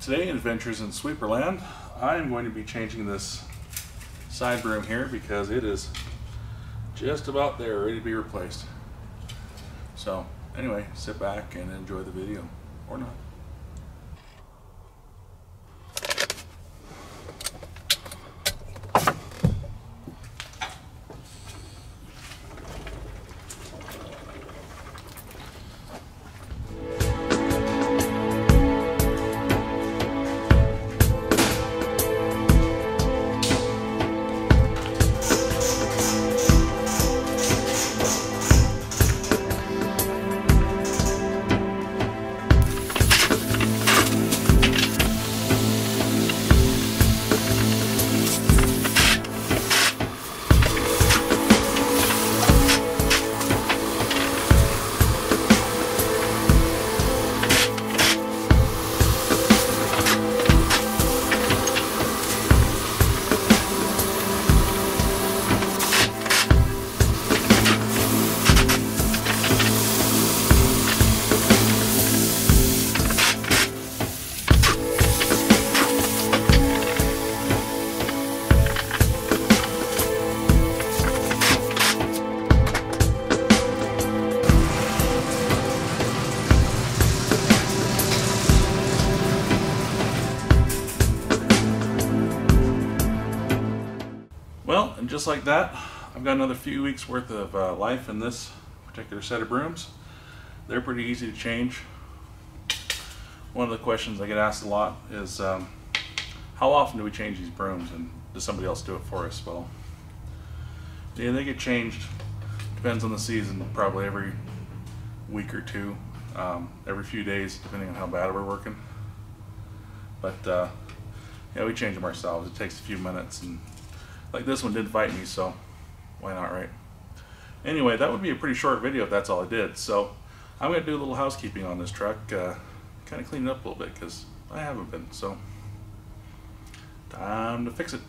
Today in Adventures in Sweeperland, I am going to be changing this side broom here because it is just about there, ready to be replaced. So, anyway, sit back and enjoy the video, or not. Well, and just like that, I've got another few weeks worth of uh, life in this particular set of brooms. They're pretty easy to change. One of the questions I get asked a lot is, um, how often do we change these brooms and does somebody else do it for us? Well, yeah, they get changed. Depends on the season, probably every week or two, um, every few days, depending on how bad we're working. But uh, yeah, we change them ourselves. It takes a few minutes and like this one did fight me, so why not, right? Anyway, that would be a pretty short video if that's all I did. So I'm going to do a little housekeeping on this truck, uh, kind of clean it up a little bit because I haven't been. So time to fix it.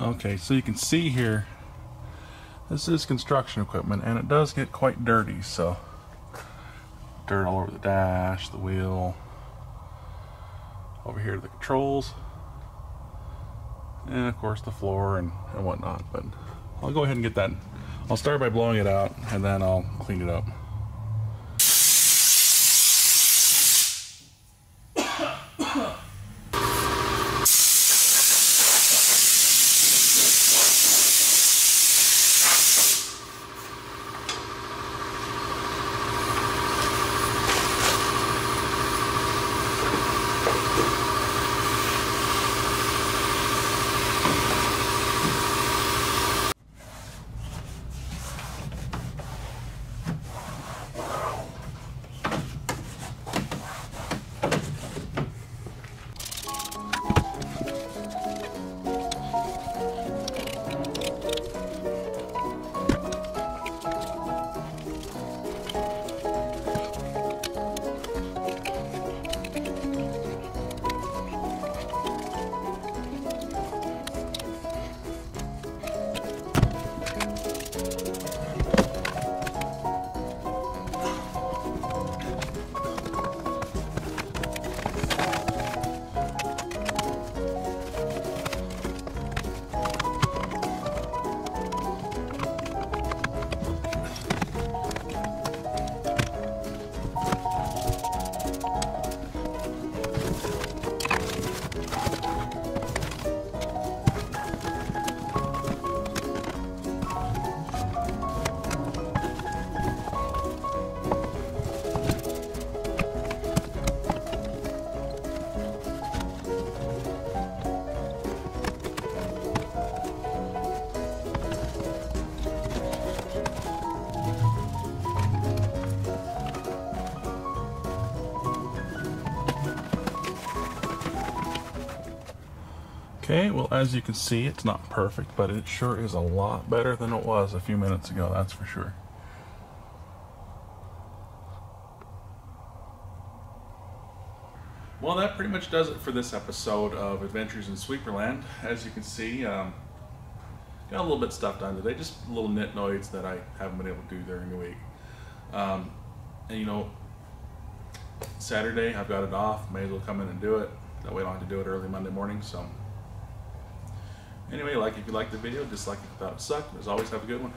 Okay, so you can see here, this is construction equipment and it does get quite dirty. So dirt all over the dash, the wheel, over here to the controls and of course the floor and, and whatnot but I'll go ahead and get that. I'll start by blowing it out and then I'll clean it up Okay, well as you can see it's not perfect, but it sure is a lot better than it was a few minutes ago, that's for sure. Well, that pretty much does it for this episode of Adventures in Sweeperland. As you can see, um, got a little bit stuff done today, just little nitnoids that I haven't been able to do during the week. Um, and you know, Saturday, I've got it off. May as well come in and do it. That way I don't have to do it early Monday morning. So, anyway, like if you liked the video, dislike it sucked. As always, have a good one.